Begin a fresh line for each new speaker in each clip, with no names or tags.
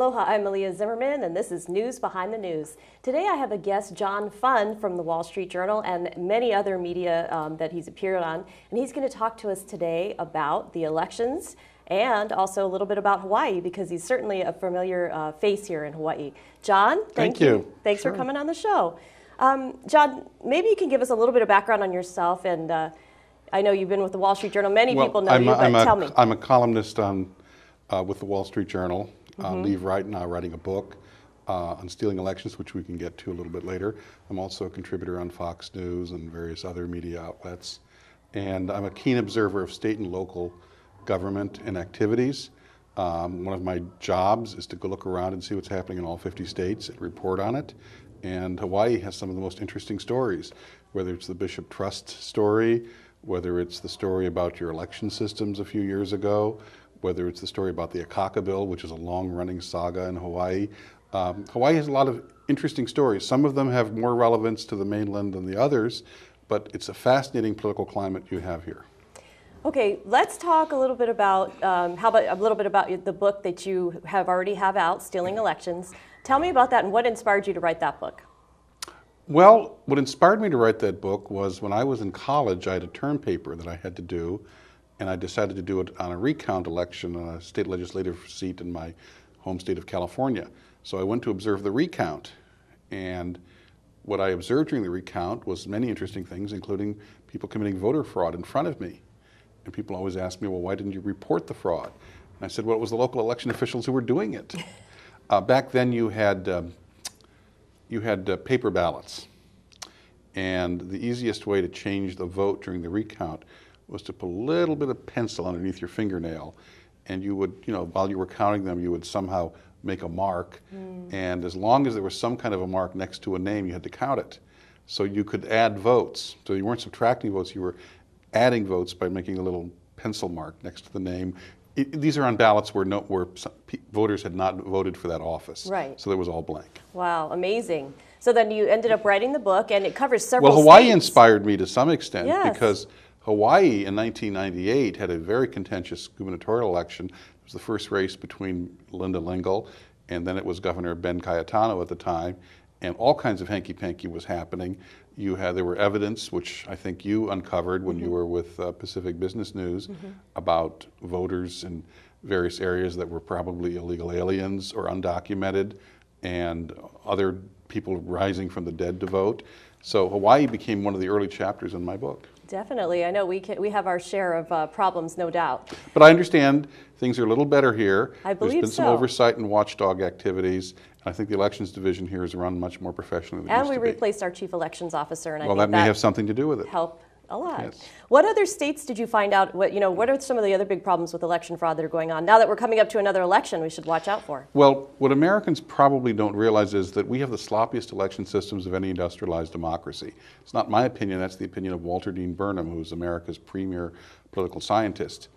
Aloha, I'm Malia Zimmerman, and this is News Behind the News. Today I have a guest, John Fund from the Wall Street Journal and many other media um, that he's appeared on. And he's going to talk to us today about the elections and also a little bit about Hawaii because he's certainly a familiar uh, face here in Hawaii. John, thank,
thank you. you.
Thanks sure. for coming on the show. Um, John, maybe you can give us a little bit of background on yourself. And uh, I know you've been with the Wall Street Journal. Many
well,
people know
I'm
you,
a,
but
I'm
tell
a,
me.
I'm a columnist on, uh, with the Wall Street Journal. Uh,
Mm-hmm.
leave right now writing a book uh, on stealing elections, which we can get to a little bit later. I'm also a contributor on Fox News and various other media outlets. And I'm a keen observer of state and local government and activities. Um, one of my jobs is to go look around and see what's happening in all 50 states and report on it. And Hawaii has some of the most interesting stories, whether it's the Bishop Trust story, whether it's the story about your election systems a few years ago, whether it's the story about the Akaka Bill, which is a long running saga in Hawaii. Um, Hawaii has a lot of interesting stories. Some of them have more relevance to the mainland than the others, but it's a fascinating political climate you have here.
Okay, let's talk a little bit about um, how about a little bit about the book that you have already have out, Stealing Elections. Tell me about that and what inspired you to write that book.
Well, what inspired me to write that book was when I was in college, I had a term paper that I had to do, and I decided to do it on a recount election on a state legislative seat in my home state of California. So I went to observe the recount, and what I observed during the recount was many interesting things, including people committing voter fraud in front of me. And people always ask me, well, why didn't you report the fraud? And I said, well, it was the local election officials who were doing it. Uh, back then, you had um, you had uh, paper ballots, and the easiest way to change the vote during the recount was to put a little bit of pencil underneath your fingernail, and you would, you know, while you were counting them, you would somehow make a mark,
Mm.
and as long as there was some kind of a mark next to a name, you had to count it. So you could add votes. So you weren't subtracting votes; you were adding votes by making a little pencil mark next to the name. It, these are on ballots where, no, where voters had not voted for that office.
Right.
So there was all blank.
Wow, amazing. So then you ended up writing the book, and it covers several.
Well, Hawaii
states.
inspired me to some extent
Yes.
because Hawaii in 1998 had a very contentious gubernatorial election. It was the first race between Linda Lingle and then it was Governor Ben Cayetano at the time, and all kinds of hanky panky was happening. You had there were evidence, which I think you uncovered when you were with uh, Pacific Business News, about voters in various areas that were probably illegal aliens or undocumented, and other people rising from the dead to vote. So Hawaii became one of the early chapters in my book.
Definitely, I know we can, we have our share of uh, problems, no doubt.
But I understand things are a little better here.
I
There's
believe
been some oversight and watchdog activities. And I think the elections division here is run much more professionally
And we replaced our chief elections officer, and I think
that may have something to do with it.
help a lot.
Yes.
What other states did you find out? What you know? What are some of the other big problems with election fraud that are going on now that we're coming up to another election? We should watch out for.
Well, what Americans probably don't realize is that we have the sloppiest election systems of any industrialized democracy. It's not my opinion, that's the opinion of Walter Dean Burnham, who's America's premier political scientist.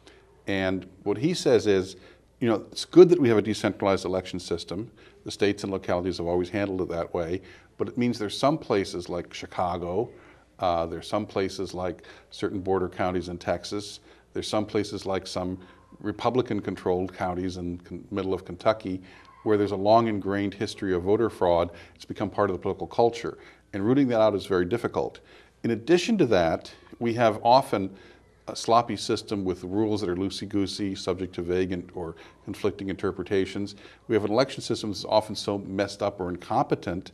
And what he says is, you know, it's good that we have a decentralized election system. The states and localities have always handled it that way, but it means there's some places like Chicago, uh, there's some places like certain border counties in Texas, there's some places like some Republican controlled counties in the middle of Kentucky where there's a long ingrained history of voter fraud. It's become part of the political culture. And rooting that out is very difficult. In addition to that, we have often a sloppy system with rules that are loosey goosey, subject to vague and, or conflicting interpretations. We have an election system that's often so messed up or incompetent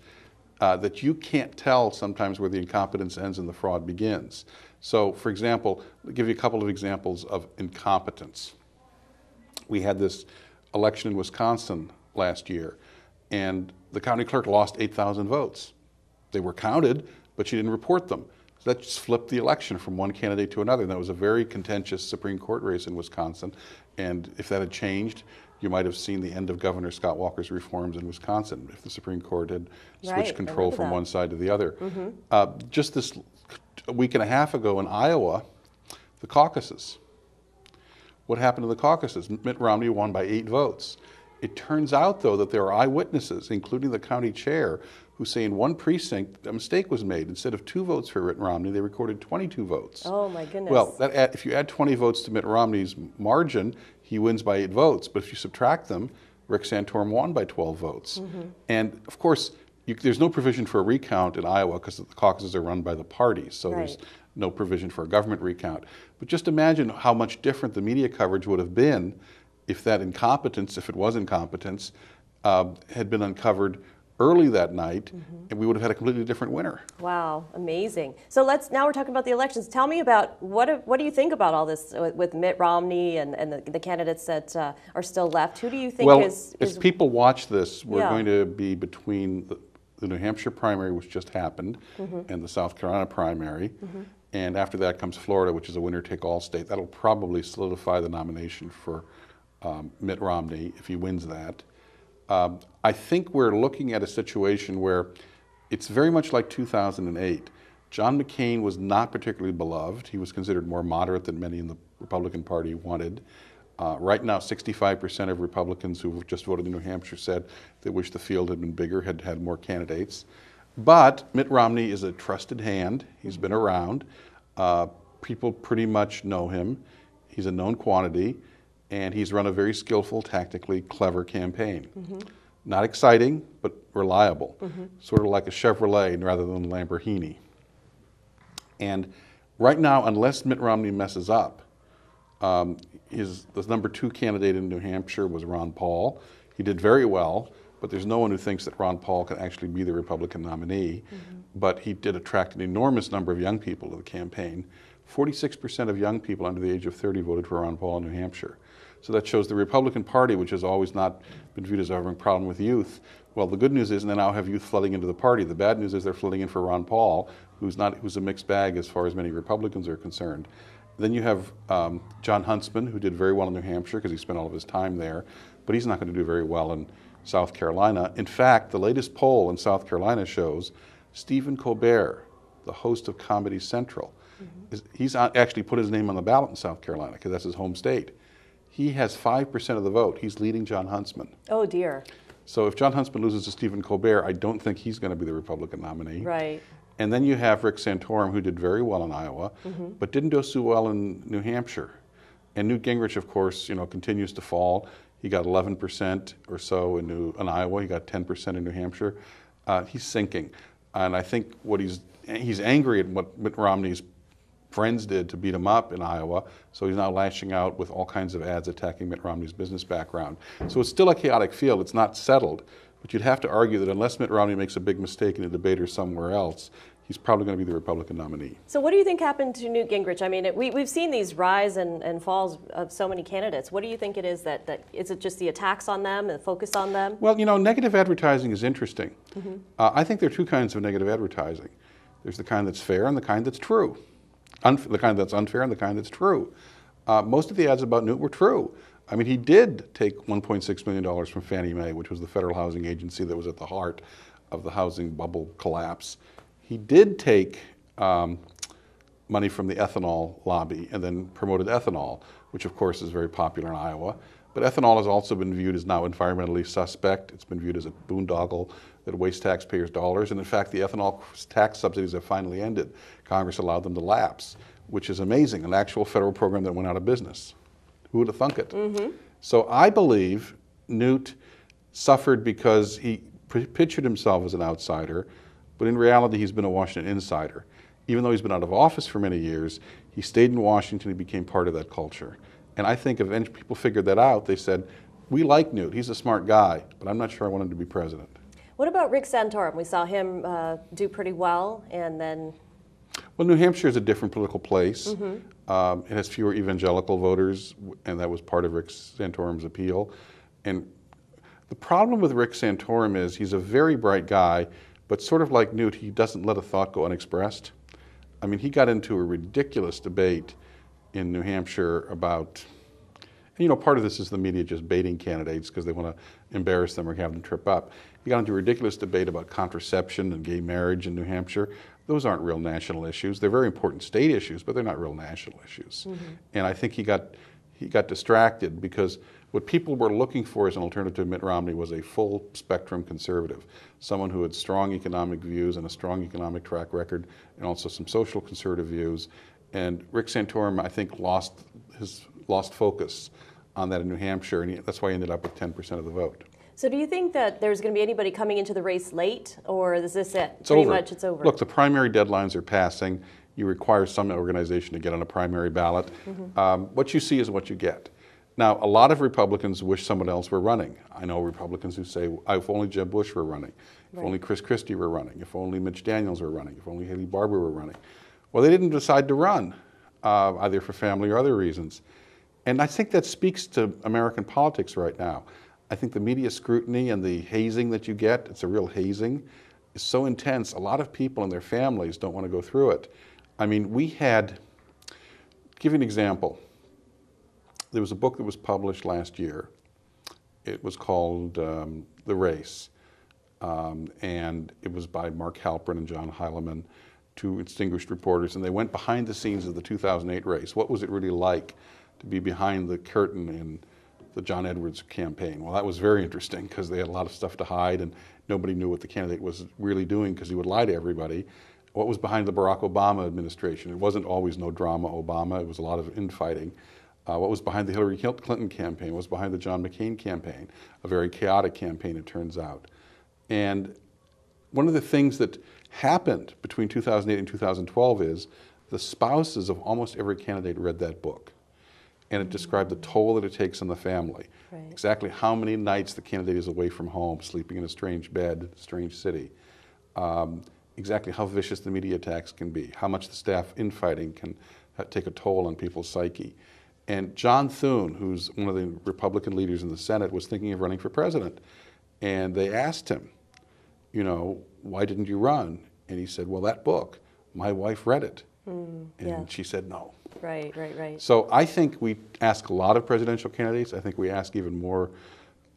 uh, that you can't tell sometimes where the incompetence ends and the fraud begins. So, for example, I'll give you a couple of examples of incompetence. We had this election in Wisconsin last year, and the county clerk lost 8,000 votes. They were counted, but she didn't report them. So that just flipped the election from one candidate to another. And that was a very contentious Supreme Court race in Wisconsin. And if that had changed, you might have seen the end of Governor Scott Walker's reforms in Wisconsin if the Supreme Court had switched
Right,
control from
that.
one side to the other. Uh, just this a week and a half ago in Iowa, the caucuses. What happened to the caucuses? Mitt Romney won by eight votes. It turns out, though, that there are eyewitnesses, including the county chair, who say in one precinct a mistake was made. Instead of two votes for Mitt Romney, they recorded 22 votes.
Oh my goodness.
Well, that if you add 20 votes to Mitt Romney's margin, he wins by eight votes. But if you subtract them, Rick Santorum won by 12 votes.
Mm-hmm.
And of course, you, there's no provision for a recount in Iowa because the caucuses are run by the parties, so there's no provision for a government recount. But just imagine how much different the media coverage would have been if that incompetence, if it was incompetence, uh, had been uncovered early that night,
Mm-hmm.
and we would have had a completely different winner.
Wow, amazing. So let's now we're talking about the elections. Tell me about what what do you think about all this with, with Mitt Romney and, and the, the candidates that uh, are still left? Who do you think
well,
is,
as people watch this, we're
Yeah.
going to be between the, the New Hampshire primary, which just happened,
Mm-hmm.
and the South Carolina primary. And after that comes Florida, which is a winner take all state. That'll probably solidify the nomination for um, Mitt Romney if he wins that. Um, I think we're looking at a situation where it's very much like 2008. John McCain was not particularly beloved. He was considered more moderate than many in the Republican Party wanted. Uh, right now, 65% of Republicans who just voted in New Hampshire said they wish the field had been bigger, had had more candidates. But Mitt Romney is a trusted hand. He's been around. Uh, people pretty much know him. He's a known quantity, and he's run a very skillful, tactically clever campaign. Not exciting, but reliable. Sort of like a Chevrolet rather than a Lamborghini. And right now, unless Mitt Romney messes up, um, his the number two candidate in New Hampshire was Ron Paul. He did very well, but there's no one who thinks that Ron Paul can actually be the Republican nominee. But he did attract an enormous number of young people to the campaign. 46% of young people under the age of 30 voted for Ron Paul in New Hampshire. So that shows the Republican Party, which has always not been viewed as having a problem with youth. Well, the good news is they now have youth flooding into the party. The bad news is they're flooding in for Ron Paul, who's not who's a mixed bag as far as many Republicans are concerned. Then you have um, John Huntsman, who did very well in New Hampshire because he spent all of his time there, but he's not going to do very well in South Carolina. In fact, the latest poll in South Carolina shows Stephen Colbert, the host of Comedy Central, is, he's on- actually put his name on the ballot in South Carolina because that's his home state. He has 5% of the vote. He's leading John Huntsman.
oh dear,
So if John Huntsman loses to Stephen Colbert, I don't think he's going to be the Republican nominee.
right?
And then you have Rick Santorum, who did very well in Iowa, but didn't do so well in New Hampshire. And Newt Gingrich, of course, you know, continues to fall. He got 11% or so in, New, in Iowa. He got 10% in New Hampshire. Uh, he's sinking, and I think what he's he's angry at what Mitt Romney's friends did to beat him up in Iowa. So he's now lashing out with all kinds of ads attacking Mitt Romney's business background. So it's still a chaotic field. It's not settled. But you'd have to argue that unless Mitt Romney makes a big mistake in a debate or somewhere else, he's probably going to be the Republican nominee.
So what do you think happened to Newt Gingrich? I mean, it, we, we've seen these rise and, and falls of so many candidates. What do you think it is that, that is it just the attacks on them, the focus on them?
Well, you know, negative advertising is interesting. Uh, I think there are two kinds of negative advertising. There's the kind that's fair and the kind that's true. The kind that's unfair and the kind that's true. Uh, most of the ads about Newt were true. I mean, he did take $1.6 million from Fannie Mae, which was the federal housing agency that was at the heart of the housing bubble collapse. He did take um, money from the ethanol lobby and then promoted ethanol, which of course is very popular in Iowa. But ethanol has also been viewed as now environmentally suspect. It's been viewed as a boondoggle that wastes taxpayers' dollars. And in fact, the ethanol tax subsidies have finally ended. Congress allowed them to lapse, which is amazing, an actual federal program that went out of business. Who would have thunk it? Mm-hmm. So I believe Newt suffered because he pictured himself as an outsider, but in reality, he's been a Washington insider. Even though he's been out of office for many years, he stayed in Washington. He became part of that culture. And I think if people figured that out, they said, "We like Newt. He's a smart guy, but I'm not sure I want him to be president."
What about Rick Santorum? We saw him uh, do pretty well, and then
Well, New Hampshire is a different political place. Um, it has fewer evangelical voters, and that was part of Rick Santorum's appeal. And the problem with Rick Santorum is he's a very bright guy, but sort of like Newt, he doesn't let a thought go unexpressed. I mean, he got into a ridiculous debate in New Hampshire about, and you know, part of this is the media just baiting candidates because they want to embarrass them or have them trip up. He got into a ridiculous debate about contraception and gay marriage in New Hampshire. Those aren't real national issues. They're very important state issues, but they're not real national issues. Mm-hmm. And I think he got he got distracted because what people were looking for as an alternative to Mitt Romney was a full spectrum conservative, someone who had strong economic views and a strong economic track record, and also some social conservative views. And Rick Santorum, I think, lost his lost focus on that in New Hampshire, and he, that's why he ended up with 10% of the vote.
So do you think that there's going to be anybody coming into the race late, or is this it?
It's
Pretty
over.
much it's over.
Look, the primary deadlines are passing. You require some organization to get on a primary ballot.
Mm-hmm.
Um, what you see is what you get. Now, a lot of Republicans wish someone else were running. I know Republicans who say, if only Jeb Bush were running, if
Right.
only Chris Christie were running, if only Mitch Daniels were running, if only Haley Barbour were running. Well, they didn't decide to run, uh, either for family or other reasons. And I think that speaks to American politics right now. I think the media scrutiny and the hazing that you get, it's a real hazing, is so intense. A lot of people and their families don't want to go through it. I mean, we had, give you an example. There was a book that was published last year. It was called um, The Race. Um, and it was by Mark Halperin and John Heilemann, two distinguished reporters, and they went behind the scenes of the 2008 race. What was it really like to be behind the curtain in the John Edwards campaign? Well, that was very interesting because they had a lot of stuff to hide, and nobody knew what the candidate was really doing because he would lie to everybody. What was behind the Barack Obama administration? It wasn't always no drama Obama, it was a lot of infighting. Uh, what was behind the Hillary Clinton campaign? What was behind the John McCain campaign? A very chaotic campaign, it turns out. And one of the things that happened between 2008 and 2012 is the spouses of almost every candidate read that book. And it described the toll that it takes on the family.
Right.
Exactly how many nights the candidate is away from home, sleeping in a strange bed, strange city. Um, exactly how vicious the media attacks can be, how much the staff infighting can take a toll on people's psyche. And John Thune, who's one of the Republican leaders in the Senate, was thinking of running for president. And they asked him, you know, why didn't you run? And he said, well, that book, my wife read it. and
yeah.
she said no.
right, right, right.
So I think we ask a lot of presidential candidates. I think we ask even more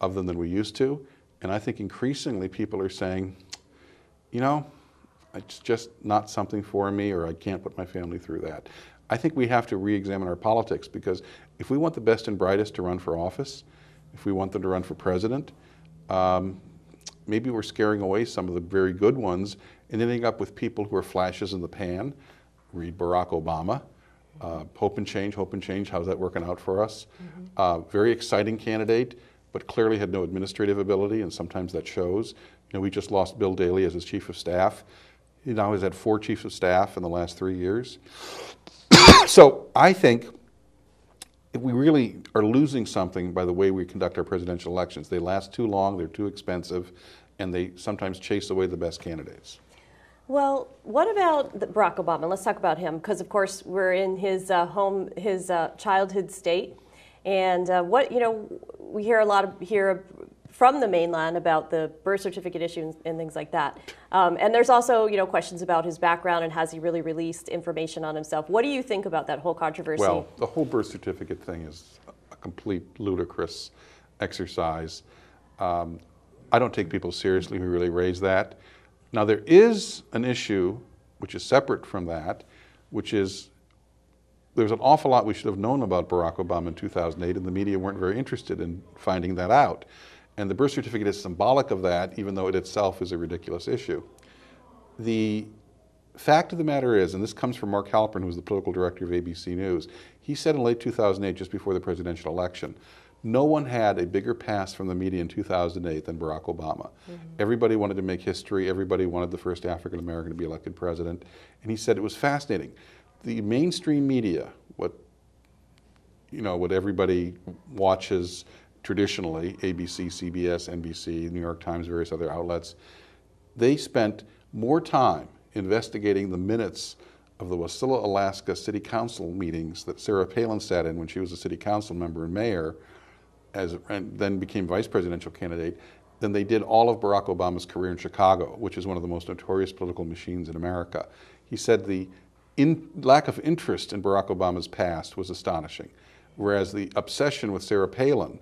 of them than we used to. And I think increasingly people are saying, you know, it's just not something for me or I can't put my family through that. I think we have to re examine our politics because if we want the best and brightest to run for office, if we want them to run for president, um, maybe we're scaring away some of the very good ones and ending up with people who are flashes in the pan. Read Barack Obama. Uh, hope and change, hope and change. How's that working out for us? Uh, very exciting candidate, but clearly had no administrative ability, and sometimes that shows. You know, we just lost Bill Daley as his chief of staff. He now has had four chiefs of staff in the last three years. so I think we really are losing something by the way we conduct our presidential elections. They last too long, they're too expensive, and they sometimes chase away the best candidates.
Well, what about Barack Obama? Let's talk about him because, of course, we're in his uh, home, his uh, childhood state, and uh, what you know, we hear a lot of here from the mainland about the birth certificate issue and, and things like that. Um, and there's also you know questions about his background and has he really released information on himself? What do you think about that whole controversy?
Well, the whole birth certificate thing is a complete ludicrous exercise. Um, I don't take people seriously who really raise that. Now, there is an issue which is separate from that, which is there's an awful lot we should have known about Barack Obama in 2008, and the media weren't very interested in finding that out. And the birth certificate is symbolic of that, even though it itself is a ridiculous issue. The fact of the matter is, and this comes from Mark Halperin, who was the political director of ABC News, he said in late 2008, just before the presidential election, no one had a bigger pass from the media in 2008 than Barack Obama. Mm-hmm. Everybody wanted to make history. Everybody wanted the first African American to be elected president. And he said it was fascinating. The mainstream media, what you know, what everybody watches traditionally, ABC, CBS, NBC, New York Times, various other outlets, they spent more time investigating the minutes of the Wasilla, Alaska City Council meetings that Sarah Palin sat in when she was a city council member and mayor, as, and then became vice presidential candidate, than they did all of Barack Obama's career in Chicago, which is one of the most notorious political machines in America. He said the in, lack of interest in Barack Obama's past was astonishing, whereas the obsession with Sarah Palin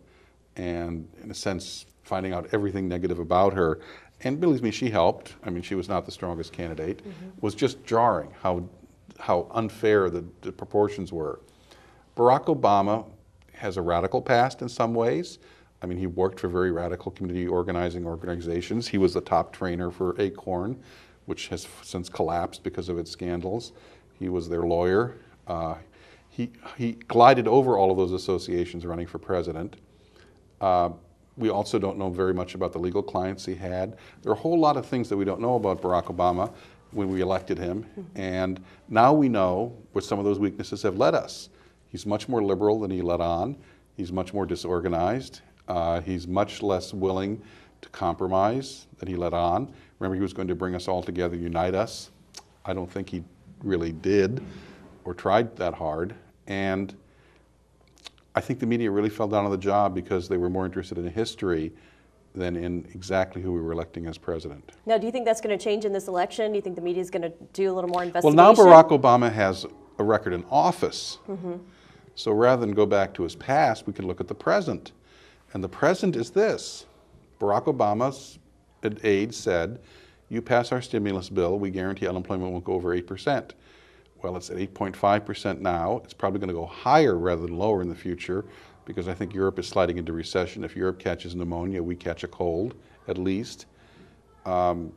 and, in a sense, finding out everything negative about her, and believe me, she helped. I mean, she was not the strongest candidate. Was just jarring how how unfair the, the proportions were. Barack Obama has a radical past in some ways. I mean, he worked for very radical community organizing organizations. He was the top trainer for Acorn, which has since collapsed because of its scandals. He was their lawyer. Uh, he, he glided over all of those associations running for president. Uh, we also don't know very much about the legal clients he had. There are a whole lot of things that we don't know about Barack Obama when we elected him. And now we know where some of those weaknesses have led us. He's much more liberal than he let on, he's much more disorganized, uh, he's much less willing to compromise than he let on. Remember, he was going to bring us all together, unite us. I don't think he really did or tried that hard. And I think the media really fell down on the job because they were more interested in history than in exactly who we were electing as president.
Now, do you think that's going to change in this election? Do you think the media is going to do a little more investigation?
Well, now Barack Obama has a record in office. Mm-hmm. So rather than go back to his past, we can look at the present. And the present is this Barack Obama's aide said, You pass our stimulus bill, we guarantee unemployment won't go over 8%. Well, it's at 8.5% now. It's probably going to go higher rather than lower in the future because I think Europe is sliding into recession. If Europe catches pneumonia, we catch a cold at least. Um,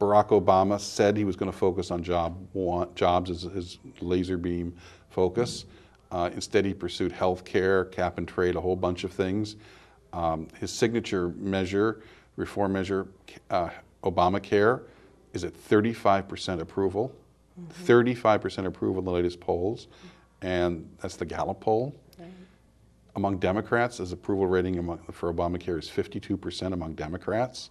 Barack Obama said he was going to focus on job want, jobs as his laser beam focus. Uh, instead, he pursued health care, cap and trade, a whole bunch of things. Um, his signature measure, reform measure, uh, Obamacare, is at 35% approval. 35% approval in the latest polls, and that's the Gallup poll. Among Democrats, his approval rating among, for Obamacare is 52% among Democrats.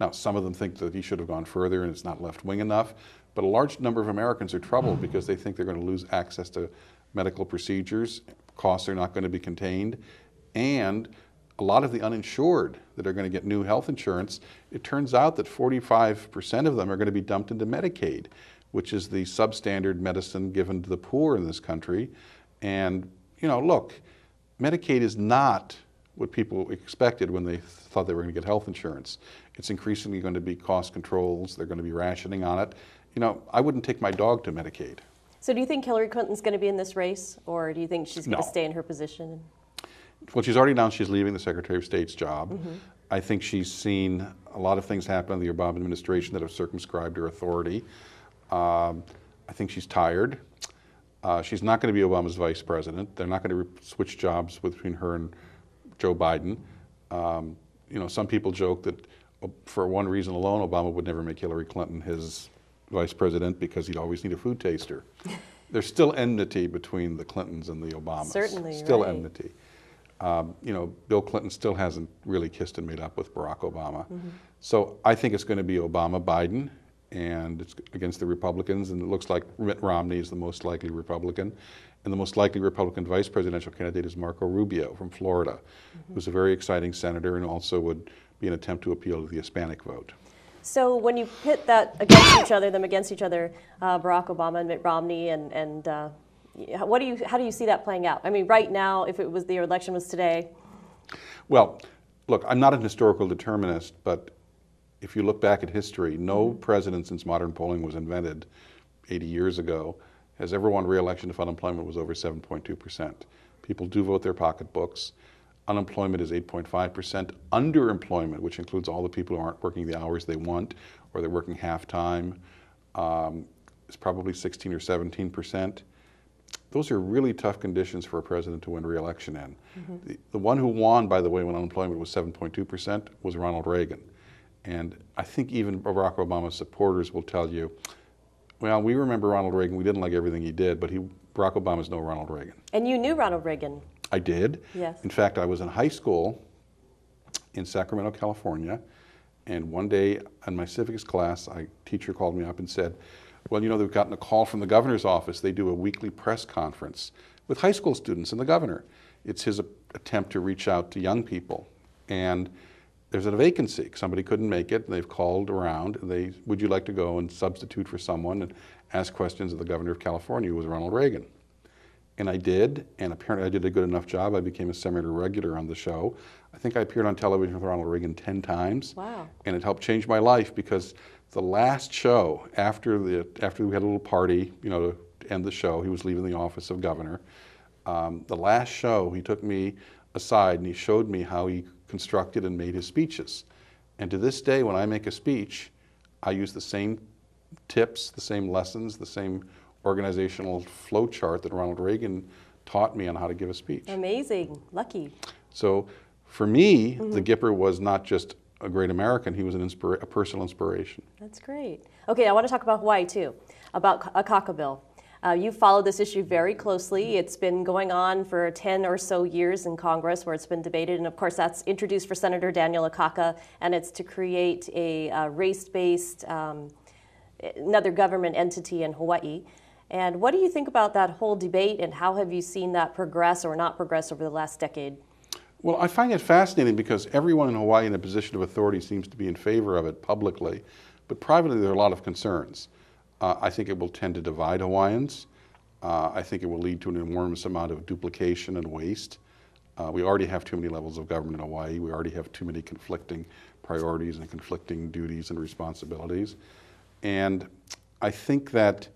Now, some of them think that he should have gone further and it's not left wing enough, but a large number of Americans are troubled because they think they're going to lose access to medical procedures, costs are not going to be contained, and a lot of the uninsured that are going to get new health insurance, it turns out that 45% of them are going to be dumped into Medicaid, which is the substandard medicine given to the poor in this country. And, you know, look, Medicaid is not what people expected when they thought they were going to get health insurance. It's increasingly going to be cost controls, they're going to be rationing on it. You know, I wouldn't take my dog to Medicaid.
So, do you think Hillary Clinton's going to be in this race, or do you think she's going
No.
to stay in her position?
Well, she's already announced she's leaving the Secretary of State's job. Mm-hmm. I think she's seen a lot of things happen in the Obama administration that have circumscribed her authority. Um, I think she's tired. Uh, she's not going to be Obama's vice president. They're not going to re- switch jobs between her and Joe Biden. Um, you know, some people joke that uh, for one reason alone, Obama would never make Hillary Clinton his vice president because he'd always need a food taster. There's still enmity between the Clintons and the Obamas.
Certainly,
Still
right.
enmity. Um, you know, Bill Clinton still hasn't really kissed and made up with Barack Obama. So I think it's going to be Obama Biden, and it's against the Republicans, and it looks like Mitt Romney is the most likely Republican. And the most likely Republican vice presidential candidate is Marco Rubio from Florida, who's a very exciting senator and also would be an attempt to appeal to the Hispanic vote.
So, when you pit that against each other, them against each other, uh, Barack Obama and Mitt Romney, and and uh, what do you how do you see that playing out? I mean, right now, if it was the election was today,
Well, look, I'm not an historical determinist, but if you look back at history, no president since modern polling was invented 80 years ago has ever won re-election if unemployment was over 7.2%. People do vote their pocketbooks. Unemployment is 8.5%. Underemployment, which includes all the people who aren't working the hours they want or they're working half-time, um, is probably 16 or 17%. Those are really tough conditions for a president to win re-election in. The, the one who won, by the way, when unemployment was 7.2% was Ronald Reagan. And I think even Barack Obama's supporters will tell you, well, we remember Ronald Reagan. We didn't like everything he did, but he, Barack Obama's no Ronald Reagan.
and you knew Ronald Reagan.
I did.
Yes.
In fact, I was in high school in Sacramento, California, and one day in my civics class, a teacher called me up and said, "Well, you know, they've gotten a call from the governor's office. They do a weekly press conference with high school students and the governor. It's his attempt to reach out to young people, and there's a vacancy. Somebody couldn't make it, and they've called around. And they, would you like to go and substitute for someone and ask questions of the governor of California, who was Ronald Reagan?" And I did, and apparently I did a good enough job. I became a semi regular on the show. I think I appeared on television with Ronald Reagan 10 times.
Wow.
And it helped change my life because the last show, after, the, after we had a little party, you know, to end the show, he was leaving the office of governor. Um, the last show, he took me aside and he showed me how he constructed and made his speeches. And to this day, when I make a speech, I use the same tips, the same lessons, the same organizational flow chart that Ronald Reagan taught me on how to give a speech.
Amazing, lucky.
So For me, mm-hmm. the Gipper was not just a great American, he was an inspira- a personal inspiration.
That's great. Okay, I want to talk about Hawaii too, about Akaka bill. Uh, you've followed this issue very closely. It's been going on for 10 or so years in Congress where it's been debated. And of course, that's introduced for Senator Daniel Akaka, and it's to create a uh, race based, um, another government entity in Hawaii. And what do you think about that whole debate, and how have you seen that progress or not progress over the last decade?
Well, I find it fascinating because everyone in Hawaii in a position of authority seems to be in favor of it publicly, but privately there are a lot of concerns. Uh, I think it will tend to divide Hawaiians. Uh, I think it will lead to an enormous amount of duplication and waste. Uh, we already have too many levels of government in Hawaii. We already have too many conflicting priorities and conflicting duties and responsibilities. And I think that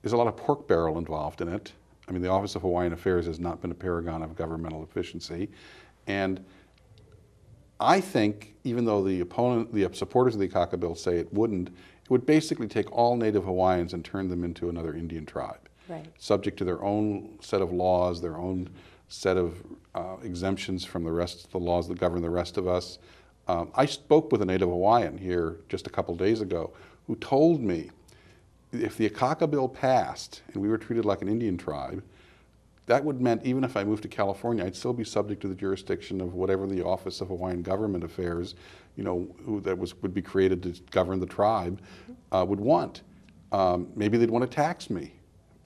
there's a lot of pork barrel involved in it. I mean, the Office of Hawaiian Affairs has not been a paragon of governmental efficiency. And I think, even though the opponent, the supporters of the Akaka bill say it wouldn't, would basically take all Native Hawaiians and turn them into another Indian tribe,
right.
subject to their own set of laws, their own set of uh, exemptions from the rest of the laws that govern the rest of us. Um, I spoke with a Native Hawaiian here just a couple days ago who told me if the Akaka bill passed and we were treated like an Indian tribe, that would mean even if I moved to California, I'd still be subject to the jurisdiction of whatever the Office of Hawaiian Government Affairs, you know, who, that was would be created to govern the tribe, uh, would want. Um, maybe they'd want to tax me.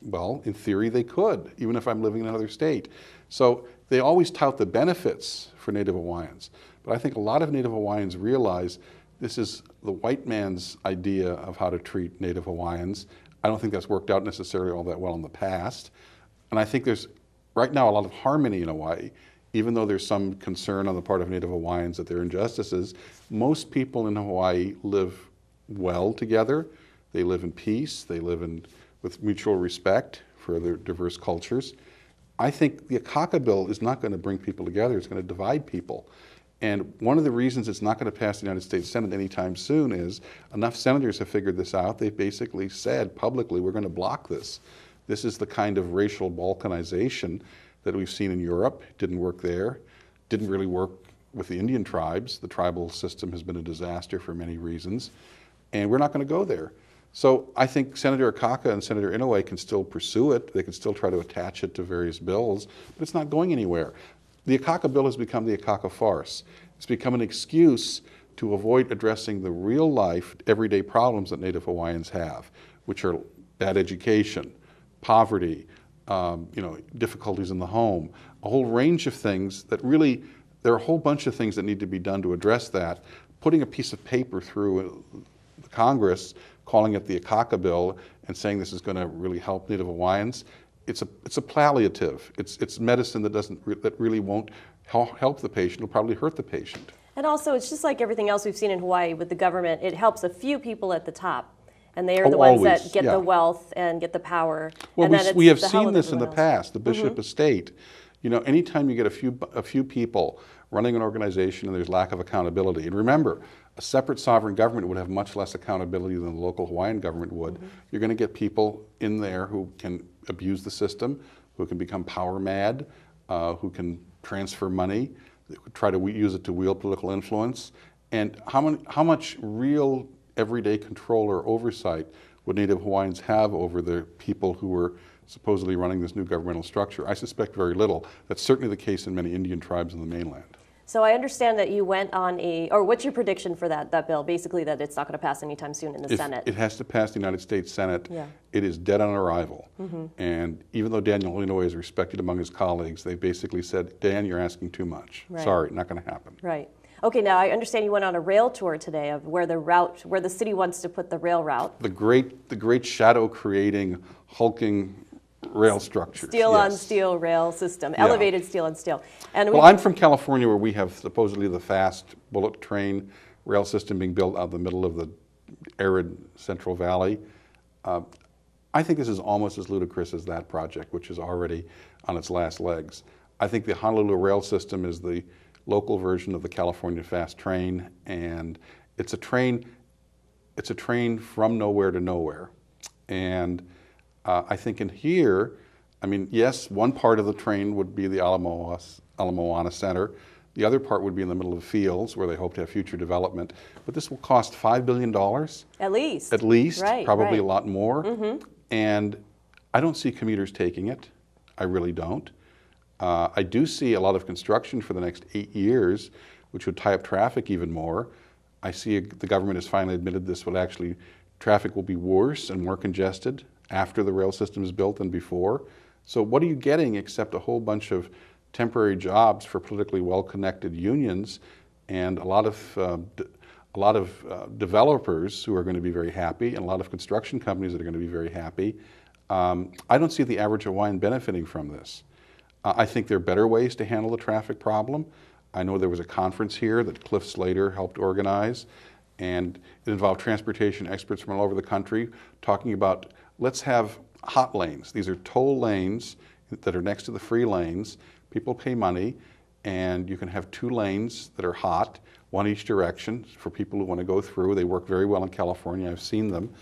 Well, in theory, they could, even if I'm living in another state. So they always tout the benefits for Native Hawaiians. But I think a lot of Native Hawaiians realize this is the white man's idea of how to treat Native Hawaiians. I don't think that's worked out necessarily all that well in the past. And I think there's right now a lot of harmony in Hawaii, even though there's some concern on the part of Native Hawaiians that there are injustices. Most people in Hawaii live well together. They live in peace. They live in, with mutual respect for their diverse cultures. I think the Akaka bill is not going to bring people together. It's going to divide people. And one of the reasons it's not going to pass the United States Senate anytime soon is enough senators have figured this out. They've basically said publicly, we're going to block this. This is the kind of racial balkanization that we've seen in Europe. Didn't work there, didn't really work with the Indian tribes. The tribal system has been a disaster for many reasons, and we're not going to go there. So I think Senator Akaka and Senator Inouye can still pursue it. They can still try to attach it to various bills, but it's not going anywhere. The Akaka bill has become the Akaka farce. It's become an excuse to avoid addressing the real life, everyday problems that Native Hawaiians have, which are bad education, poverty, um, you know, difficulties in the home, a whole range of things that really, there are a whole bunch of things that need to be done to address that. Putting a piece of paper through uh, Congress, calling it the Akaka bill, and saying this is going to really help Native Hawaiians, it's a, it's a palliative. It's, it's medicine that, doesn't re- that really won't help the patient, it'll probably hurt the patient.
And also, it's just like everything else we've seen in Hawaii with the government, it helps a few people at the top and they are
Oh,
the ones
always,
that get
yeah.
the wealth and get the power.
Well,
and
we, we have seen this in the
else.
Past, the bishop estate. You know, anytime you get a few, a few people running an organization and there's lack of accountability, and remember, a separate sovereign government would have much less accountability than the local Hawaiian government would.
Mm-hmm.
You're going to get people in there who can abuse the system, who can become power mad, uh, who can transfer money, try to use it to wield political influence. And how, many, how much real everyday control or oversight would Native Hawaiians have over the people who were supposedly running this new governmental structure? I suspect very little. That's certainly the case in many Indian tribes in the mainland.
So I understand that you went on a, or what's your prediction for that, that bill? Basically, that it's not going to pass anytime soon in the
If
Senate.
It has to pass the United States Senate.
Yeah.
It is dead on arrival. Mm -hmm. And even though Daniel Inouye is respected among his colleagues, they basically said, Dan, you're asking too much.
Right.
Sorry, not going to happen.
Right. Okay, now I understand you went on a rail tour today of where the route, where the city wants to put the rail route.
The great, the great shadow creating, hulking rail structures.
Steel on steel rail system,
Yeah.
elevated steel on steel. And
Well,
we,
I'm from California where we have supposedly the fast bullet train rail system being built out of the middle of the arid Central Valley. Uh, I think this is almost as ludicrous as that project, which is already on its last legs. I think the Honolulu rail system is the local version of the California fast train, and it's a train. It's a train from nowhere to nowhere, and uh, I think in here, I mean, yes, one part of the train would be the Ala Moana, Center. The other part would be in the middle of fields where they hope to have future development. But this will cost $5 billion
At least.
at least,
Right,
probably
right.
a lot more. And I don't see commuters taking it. I really don't. Uh, I do see a lot of construction for the next eight years, which would tie up traffic even more. I see the government has finally admitted this will actually, traffic will be worse and more congested after the rail system is built than before. So, what are you getting except a whole bunch of temporary jobs for politically well connected unions and a lot of uh, d- a lot of uh, developers who are going to be very happy, and a lot of construction companies that are going to be very happy. Um, I don't see the average Hawaiian benefiting from this. Uh, I think there are better ways to handle the traffic problem. I know there was a conference here that Cliff Slater helped organize, and it involved transportation experts from all over the country talking about let's have hot lanes. These are toll lanes that are next to the free lanes. People pay money, and you can have two lanes that are hot, one each direction for people who want to go through. They work very well in California. I've seen them,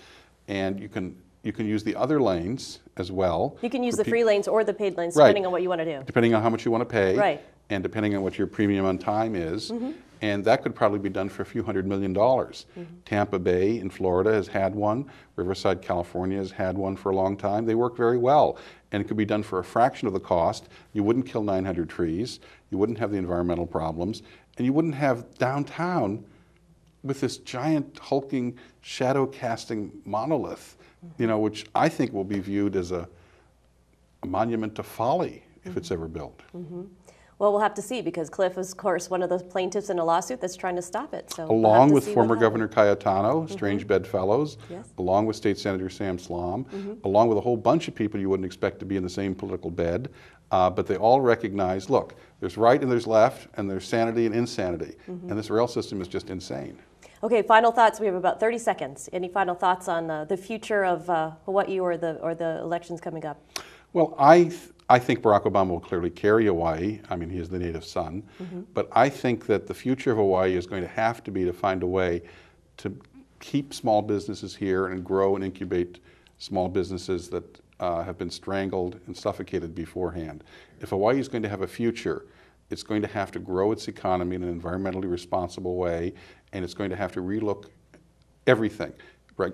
and you can you can use the other lanes as well.
You can use the
peop-
free lanes or the paid lanes,
Right.
depending on what you want to do.
depending on how much you want to pay,
Right.
and depending on what your premium on time is.
Mm-hmm.
And that could probably be done for a few hundred million dollars.
Mm-hmm.
Tampa Bay in Florida has had one. Riverside, California has had one for a long time. They work very well, and it could be done for a fraction of the cost. You wouldn't kill 900 trees. You wouldn't have the environmental problems, and you wouldn't have downtown with this giant hulking shadow casting monolith, you know, which I think will be viewed as a, a monument to folly if it's ever built. Mm-hmm.
Well, we'll have to see because Cliff is, of course, one of the plaintiffs in a lawsuit that's trying to stop it. So we'll
Along with former. Governor Cayetano, mm-hmm. Strange Bedfellows,
Yes.
along with State Senator Sam Slom, mm-hmm. along with a whole bunch of people you wouldn't expect to be in the same political bed, uh, but they all recognize, look, there's right and there's left, and there's sanity and insanity, and this rail system is just insane.
Okay, final thoughts. We have about 30 seconds. Any final thoughts on uh, the future of uh, Hawaii or the or the elections coming up?
Well, I, th- I think Barack Obama will clearly carry Hawaii. I mean, he is the native son. But I think that the future of Hawaii is going to have to be to find a way to keep small businesses here and grow and incubate small businesses that uh, have been strangled and suffocated beforehand. If Hawaii is going to have a future, it's going to have to grow its economy in an environmentally responsible way, and it's going to have to relook everything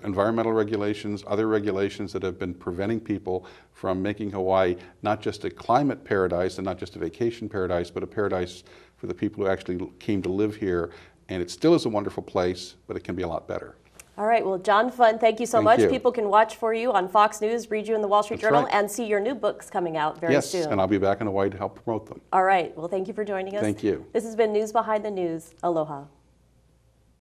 environmental regulations, other regulations that have been preventing people from making Hawaii not just a climate paradise and not just a vacation paradise, but a paradise for the people who actually came to live here. And it still is a wonderful place, but it can be a lot better.
All right. Well, John Fund, thank you so
Thank
much.
you.
People can watch for you on Fox News, read you in the Wall Street
That's
Journal,
right.
and see your new books coming out very
yes,
soon.
and I'll be back in Hawaii to help promote them.
All right. Well, thank you for joining us.
Thank you.
This has been News Behind the News. Aloha.